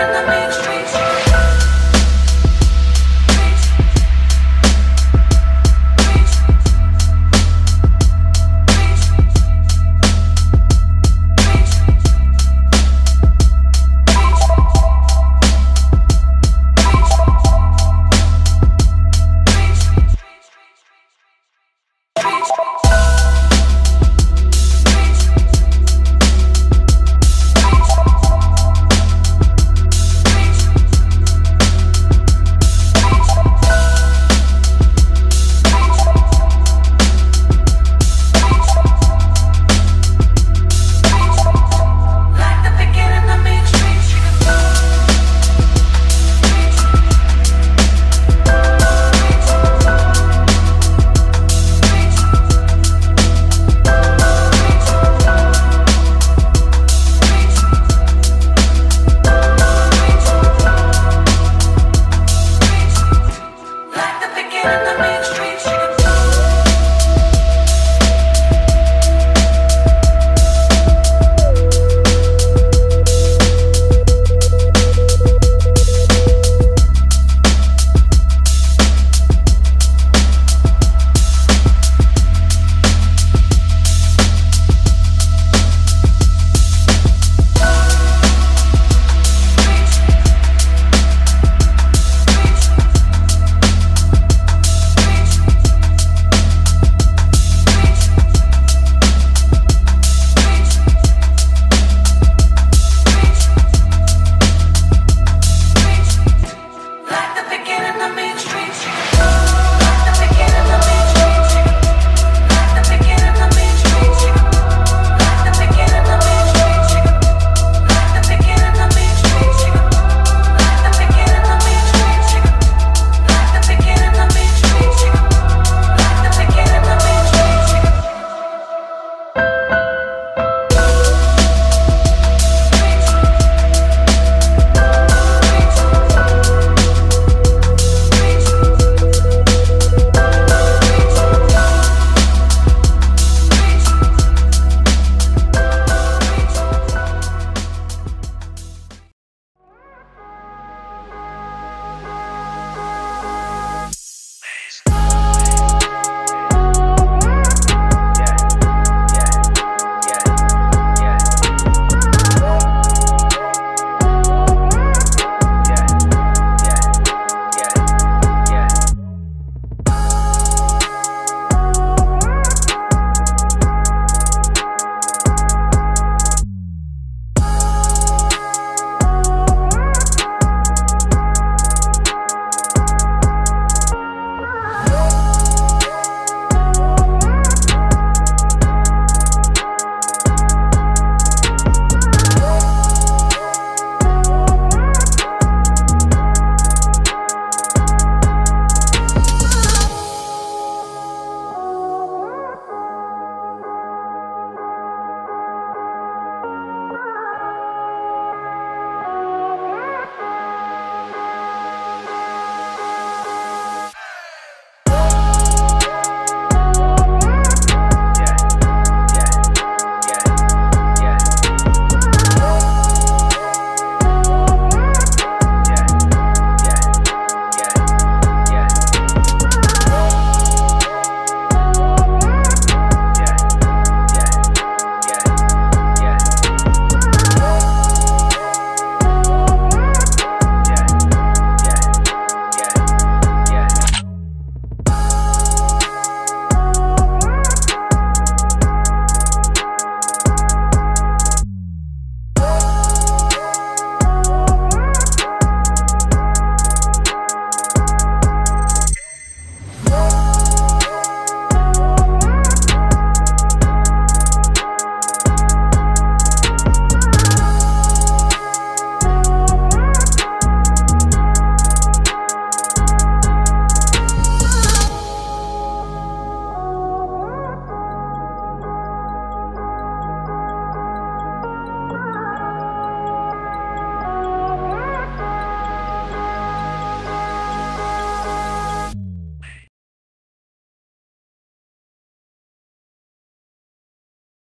in the mainstream.